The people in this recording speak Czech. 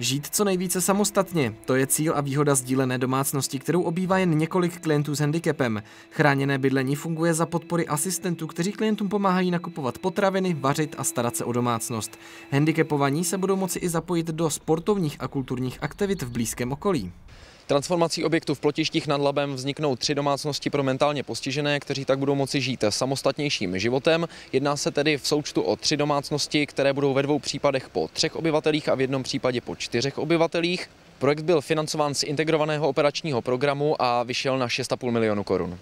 Žít co nejvíce samostatně, to je cíl a výhoda sdílené domácnosti, kterou obývá jen několik klientů s handicapem. Chráněné bydlení funguje za podpory asistentů, kteří klientům pomáhají nakupovat potraviny, vařit a starat se o domácnost. Handicapovaní se budou moci i zapojit do sportovních a kulturních aktivit v blízkém okolí. Transformací objektu v Plotištích nad Labem vzniknou tři domácnosti pro mentálně postižené, kteří tak budou moci žít samostatnějším životem. Jedná se tedy v součtu o tři domácnosti, které budou ve dvou případech po třech obyvatelích a v jednom případě po čtyřech obyvatelích. Projekt byl financován z integrovaného operačního programu a vyšel na 6,5 milionu korun.